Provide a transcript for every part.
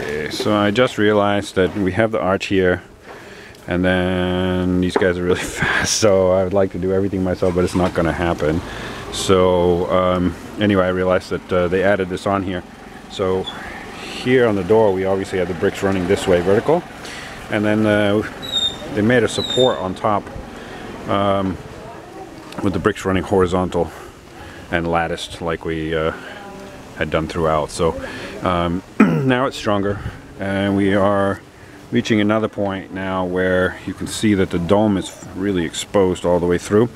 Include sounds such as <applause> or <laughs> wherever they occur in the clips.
Okay, so I just realized that we have the arch here and then these guys are really <laughs> fast so I would like to do everything myself but it's not going to happen. So um, anyway I realized that uh, they added this on here. So here on the door we obviously have the bricks running this way vertical and then uh, they made a support on top um, with the bricks running horizontal and latticed like we uh, had done throughout. So um, <clears throat> now it's stronger and we are reaching another point now where you can see that the dome is really exposed all the way through.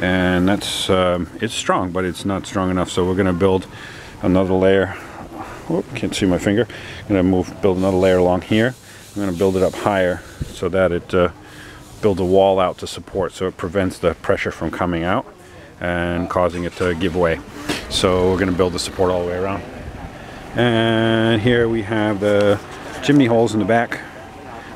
And that's um, it's strong but it's not strong enough. So we're gonna build another layer. Oh, can't see my finger. I'm gonna move build another layer along here. I'm gonna build it up higher so that it uh, builds a wall out to support so it prevents the pressure from coming out and causing it to give way. So we're gonna build the support all the way around and here we have the chimney holes in the back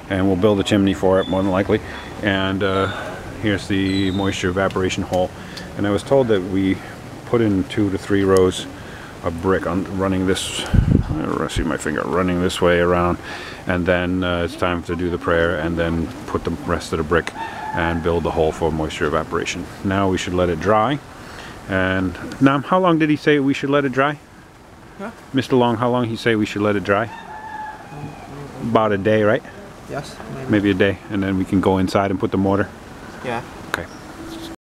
and we'll build a chimney for it more than likely. And uh, here's the moisture evaporation hole. And I was told that we put in two to three rows of brick on running this I see my finger running this way around. And then uh, it's time to do the prayer and then put the rest of the brick and build the hole for moisture evaporation. Now we should let it dry. And now how long did he say we should let it dry Huh? Mr. Long how long he say we should let it dry mm, mm, mm. about a day right Yes, maybe. maybe a day and then we can go inside and put the mortar Yeah.